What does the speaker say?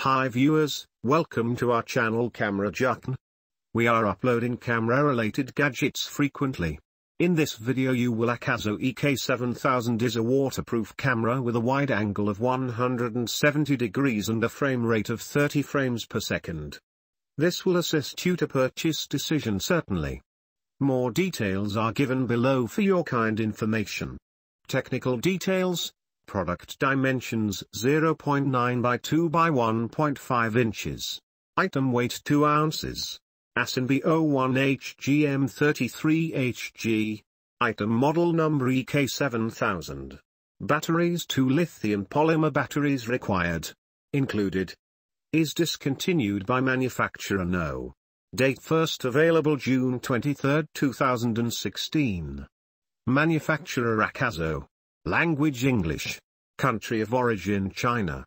Hi viewers, welcome to our channel Camera Jutn. We are uploading camera related gadgets frequently. In this video you will AKASO EK7000 is a waterproof camera with a wide angle of 170 degrees and a frame rate of 30 frames per second. This will assist you to purchase decision certainly. More details are given below for your kind information. Technical details, Product dimensions 0.9 by 2 by 1.5 inches. Item weight 2 ounces. ASIN B01HGM33HG. Item model number EK7000. Batteries 2 lithium polymer batteries required. Included. Is discontinued by manufacturer no. Date first available June 23, 2016. Manufacturer AKASO. Language English. Country of origin China.